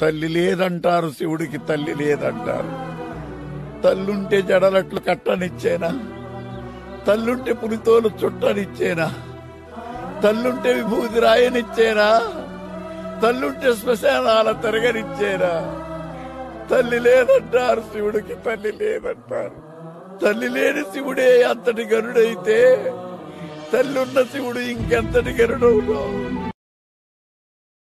తల్లి లేదంటారు శివుడికి తల్లి లేదంటారు. తల్లుంటే జడలట్లు కట్టనిచ్చేనా? తల్లుంటే పులితోలు చుట్టనిచ్చేనా? తల్లుంటే విభూతి రాయనిచ్చేనా? తల్లుంటే శ్మశానాల తిరగనిచ్చేనా? తల్లి లేదంటారు శివుడికి తల్లి లేదంటారు. తల్లి లేని శివుడే అంతటి గరుడైతే తల్లున్న శివుడు ఇంకెంతటి గరుడవులో